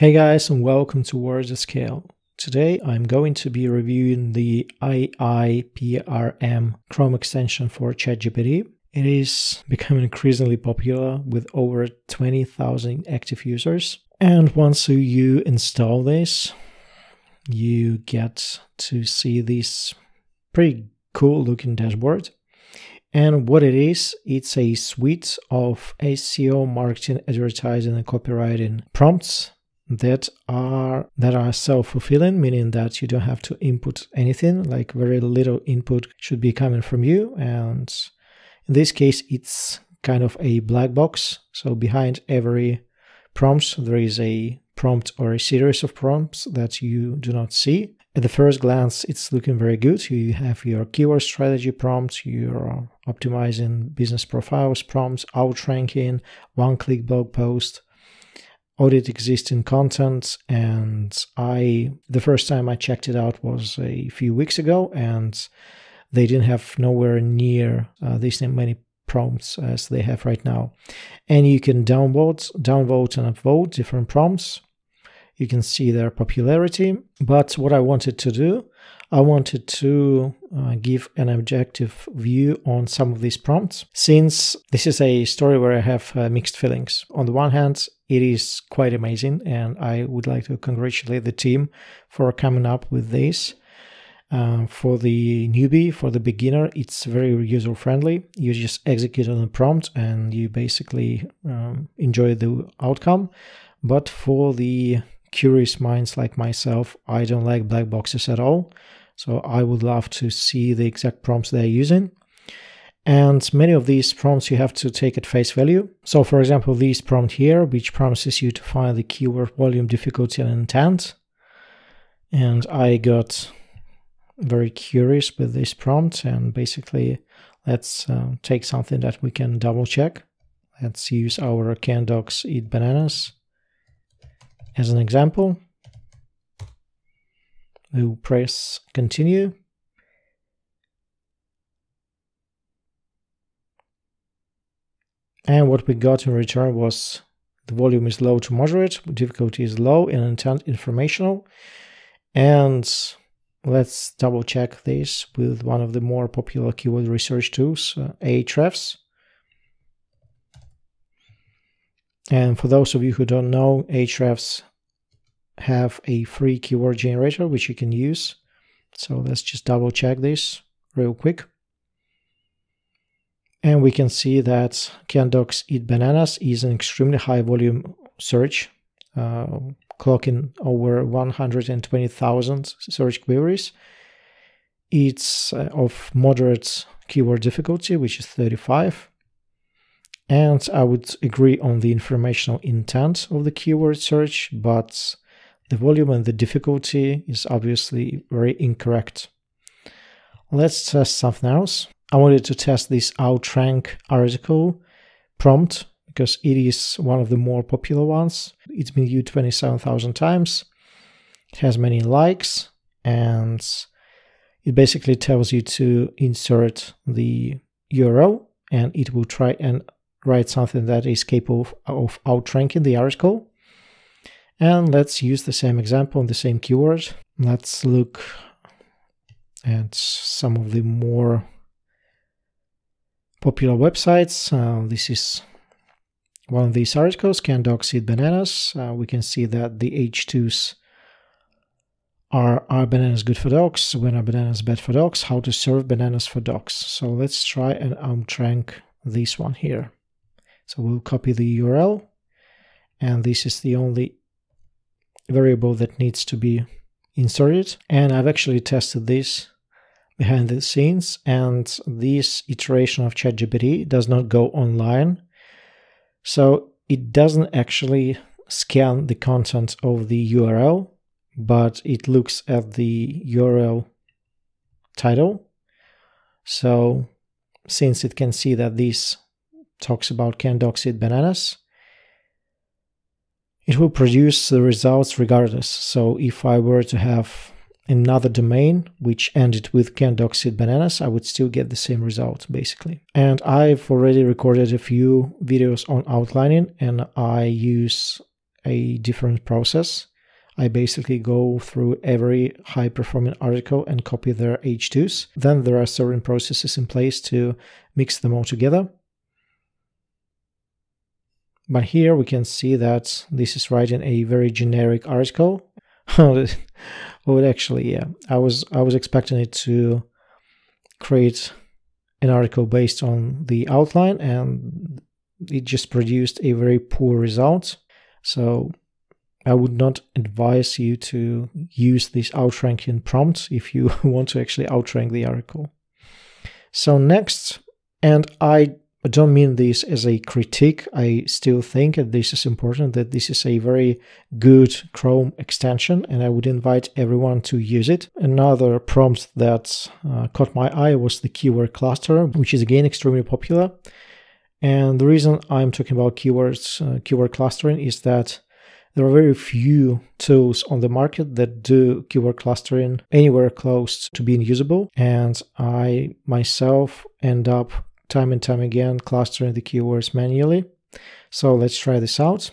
Hey guys and welcome to Words at Scale. Today I'm going to be reviewing the AIPRM Chrome extension for ChatGPT. It is becoming increasingly popular with over 20,000 active users. And once you install this, you get to see this pretty cool looking dashboard. And what it is, it's a suite of SEO, marketing, advertising, and copywriting prompts that are that are self-fulfilling meaning that you don't have to input anything like very little input should be coming from you. And in this case it's kind of a black box. So behind every prompt there is a prompt or a series of prompts that you do not see. At the first glance it's looking very good. You have your keyword strategy prompts your optimizing business profiles prompts outranking one click blog post audit existing content and i the first time i checked it out was a few weeks ago and they didn't have nowhere near uh, this many prompts as they have right now. And you can downvote downvote and upvote different prompts. You can see their popularity. But what i wanted to do I wanted to uh, give an objective view on some of these prompts, since this is a story where I have uh, mixed feelings. On the one hand, it is quite amazing, and I would like to congratulate the team for coming up with this. Uh, for the newbie, for the beginner, it's very user friendly. You just execute on the prompt and you basically um, enjoy the outcome. But for the curious minds like myself, I don't like black boxes at all. So I would love to see the exact prompts they're using. And many of these prompts you have to take at face value. So for example, this prompt here, which promises you to find the keyword volume, difficulty, and intent. And I got very curious with this prompt and basically let's uh, take something that we can double check. Let's use our can dogs eat bananas as an example. We'll press continue. And what we got in return was the volume is low to moderate, difficulty is low, and intent informational. And let's double check this with one of the more popular keyword research tools, uh, Ahrefs. And for those of you who don't know, Ahrefs have a free keyword generator which you can use. So let's just double check this real quick. And we can see that can dogs eat bananas is an extremely high volume search, uh, clocking over 120,000 search queries. It's uh, of moderate keyword difficulty, which is 35. And I would agree on the informational intent of the keyword search, but the volume and the difficulty is obviously very incorrect. Let's test something else. I wanted to test this Outrank article prompt because it is one of the more popular ones. It's been viewed 27,000 times. It has many likes and it basically tells you to insert the URL and it will try and write something that is capable of, outranking the article. And let's use the same example, the same keyword. Let's look at some of the more popular websites. Uh, this is one of these articles, Can Dogs Eat Bananas? Uh, we can see that the H2s are Are bananas good for dogs? When are bananas bad for dogs? How to serve bananas for dogs. So let's try and outrank this one here. So we'll copy the URL and this is the only variable that needs to be inserted. And I've actually tested this behind the scenes, and this iteration of ChatGPT does not go online. So it doesn't actually scan the content of the URL, but it looks at the URL title. So since it can see that this talks about can bananas, it will produce the results regardless. So if I were to have another domain which ended with can dogs bananas, I would still get the same result basically. And I've already recorded a few videos on outlining and I use a different process. I basically go through every high performing article and copy their H2s. Then there are certain processes in place to mix them all together. But here we can see that this is writing a very generic article. oh, actually, yeah, I was I was expecting it to create an article based on the outline, and it just produced a very poor result. So I would not advise you to use this outranking prompt if you want to actually outrank the article. So next, and I don't mean this as a critique, I still think that this is important, that this is a very good Chrome extension, and I would invite everyone to use it. Another prompt that uh, caught my eye was the keyword cluster, which is again extremely popular. And the reason I'm talking about keywords, uh, keyword clustering is that there are very few tools on the market that do keyword clustering anywhere close to being usable. And I myself end up time and time again clustering the keywords manually. So let's try this out.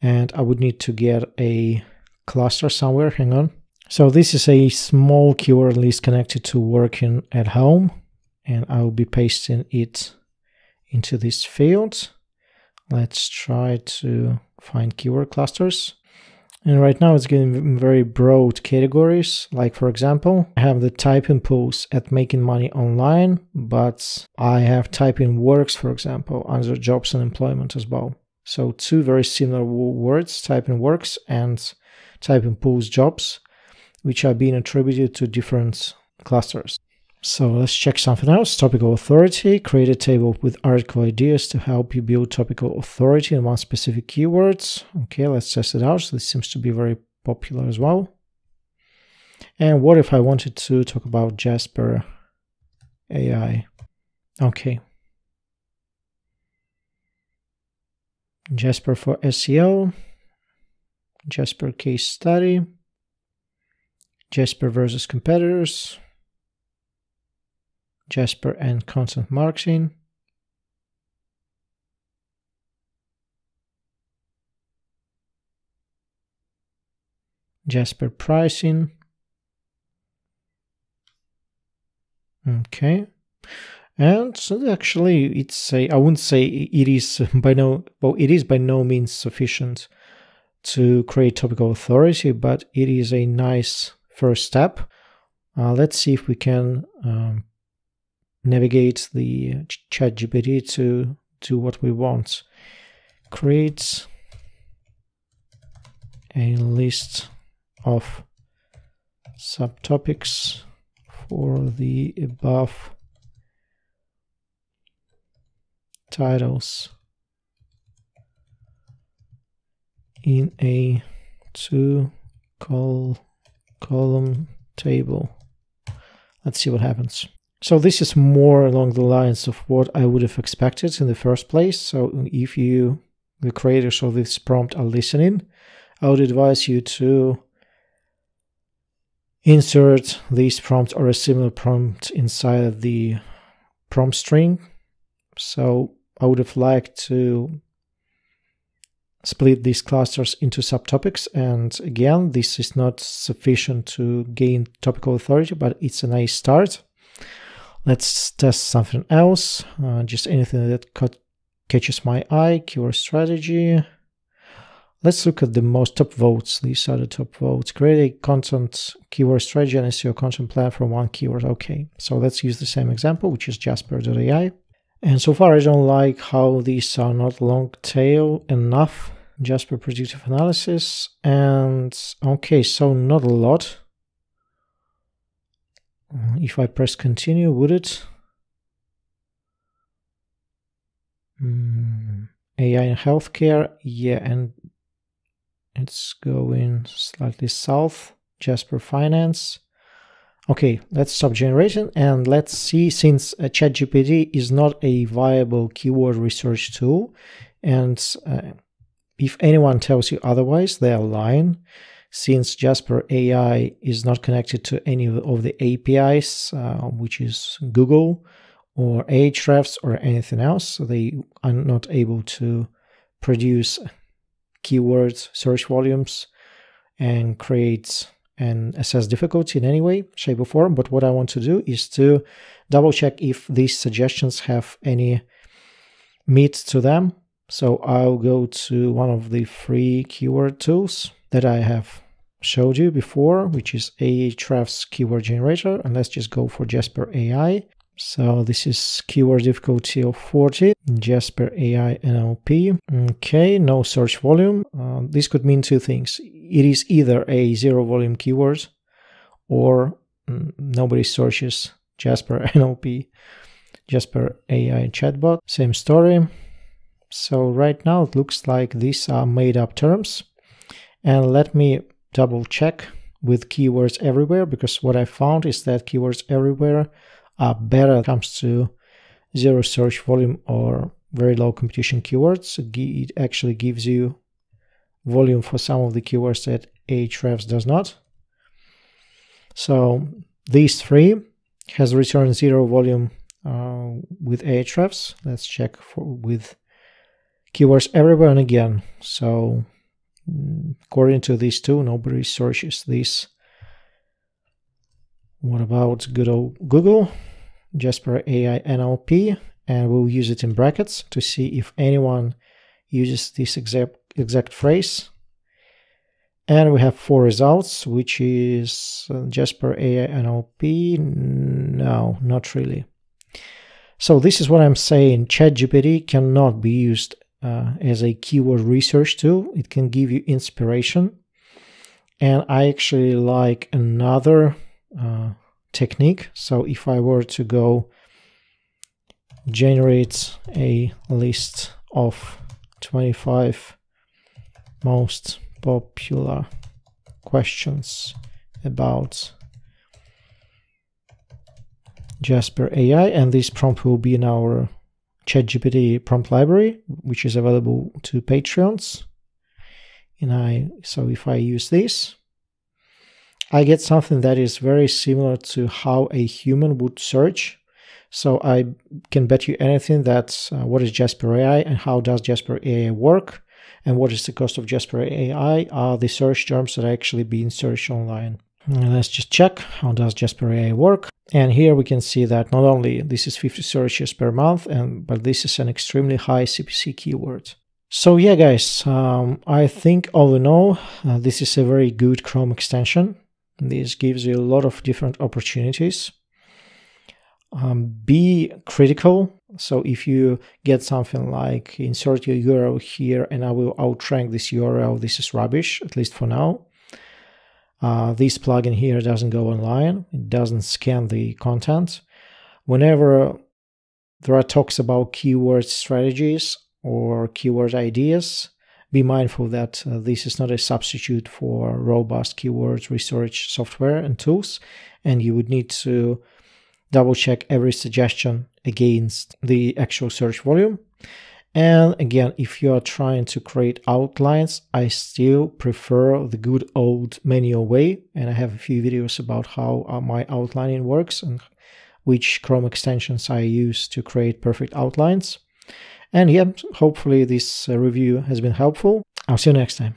And I would need to get a cluster somewhere. Hang on. So this is a small keyword list connected to working at home. And I will be pasting it into this field. Let's try to find keyword clusters. And right now it's getting very broad categories. Like for example, I have the typing pools at making money online, but I have typing works, for example, under jobs and employment as well. So two very similar words, typing works and typing pools jobs, which are being attributed to different clusters. So let's check something else. Topical authority. Create a table with article ideas to help you build topical authority in one specific keywords. Okay, let's test it out. So this seems to be very popular as well. And what if I wanted to talk about Jasper AI? Okay. Jasper for SEO. Jasper case study. Jasper versus competitors. Jasper and content marketing. Jasper pricing. Okay. And so actually it's a I wouldn't say it is by no well it is by no means sufficient to create topical authority, but it is a nice first step. Uh, let's see if we can um, navigate the chat GPT to do what we want. Create a list of subtopics for the above titles in a two col column table. Let's see what happens. So this is more along the lines of what I would have expected in the first place. So if you, the creators of this prompt, are listening, I would advise you to insert this prompt or a similar prompt inside the prompt string. So I would have liked to split these clusters into subtopics. And again, this is not sufficient to gain topical authority, but it's a nice start. Let's test something else, uh, just anything that catches my eye, keyword strategy. Let's look at the most top votes. These are the top votes. Create a content keyword strategy and SEO content plan from one keyword. Okay, so let's use the same example, which is Jasper.ai. And so far, I don't like how these are not long tail enough. Jasper predictive analysis. And okay, so not a lot. Uh, if I press continue, would it? Mm, AI in healthcare, yeah, and it's going slightly south. Jasper Finance. Okay, let's stop generating and let's see since uh, ChatGPT is not a viable keyword research tool, and uh, if anyone tells you otherwise, they are lying since Jasper AI is not connected to any of the APIs, uh, which is Google or Ahrefs or anything else, so they are not able to produce keywords, search volumes and create and assess difficulty in any way, shape, or form. But what I want to do is to double check if these suggestions have any meat to them. So I'll go to one of the free keyword tools that I have showed you before, which is Ahrefs keyword generator. And let's just go for Jasper AI. So this is keyword difficulty of 40, Jasper AI NLP. Okay, no search volume. Uh, this could mean two things. It is either a zero volume keyword or mm, nobody searches Jasper NLP, Jasper AI chatbot. Same story. So right now it looks like these are made up terms. And let me double check with keywords everywhere because what I found is that keywords everywhere are better comes to zero search volume or very low competition keywords. It actually gives you volume for some of the keywords that Ahrefs does not. So these three has returned zero volume uh, with Ahrefs. Let's check for with keywords everywhere and again. So according to these two, nobody searches this. what about good old Google? Jasper AI NLP, and we'll use it in brackets to see if anyone uses this exact, exact phrase. And we have four results, which is uh, Jasper AI NLP. No, not really. So this is what I'm saying. ChatGPT cannot be used uh, as a keyword research tool. It can give you inspiration. And I actually like another uh, technique. So if I were to go generate a list of 25 most popular questions about Jasper AI, and this prompt will be in our ChatGPT prompt library, which is available to Patreons. And I so if I use this, I get something that is very similar to how a human would search. So I can bet you anything that uh, what is Jasper AI and how does Jasper AI work and what is the cost of Jasper AI are the search terms that are actually being searched online. Let's just check how does Jasper AI work. And here we can see that not only this is 50 searches per month, and but this is an extremely high CPC keyword. So yeah, guys, um, I think all in all, uh, this is a very good Chrome extension. This gives you a lot of different opportunities. Um, be critical. So if you get something like insert your URL here and I will outrank this URL, this is rubbish, at least for now. Uh, this plugin here doesn't go online. It doesn't scan the content. Whenever there are talks about keyword strategies or keyword ideas, be mindful that uh, this is not a substitute for robust keywords research software and tools, and you would need to double check every suggestion against the actual search volume. And again, if you are trying to create outlines, I still prefer the good old manual way. And I have a few videos about how uh, my outlining works and which Chrome extensions I use to create perfect outlines. And yeah, hopefully this uh, review has been helpful. I'll see you next time.